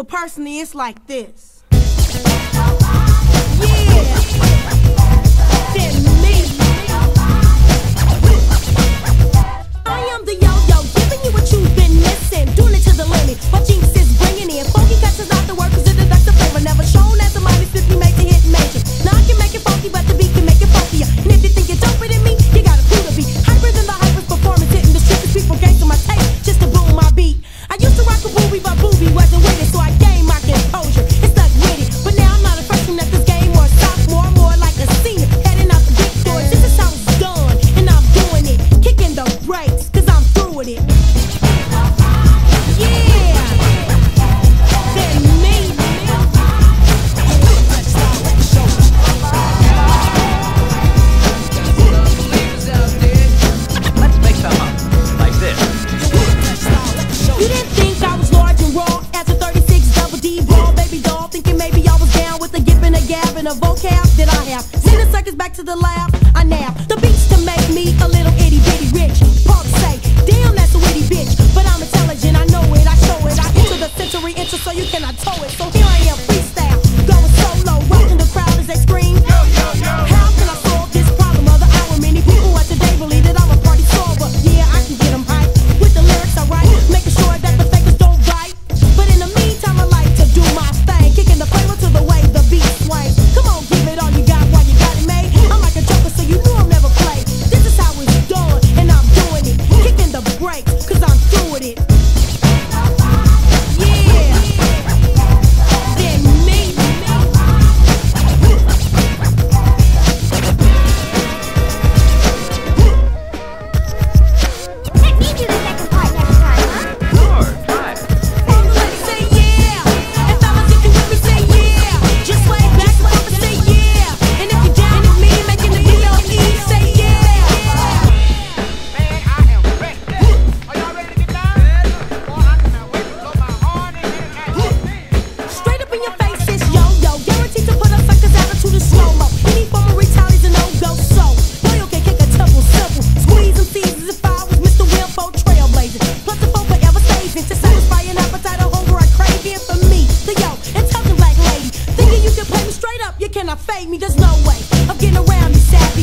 Well, personally, it's like this. Yeah. in the vocab that I have. Send the suckers back to the lab. I nab the beats to make me a little itty bitty rich. to yo, and tell the lady. Thinking you can play me straight up, you cannot fade me, there's no way of getting around me, savvy.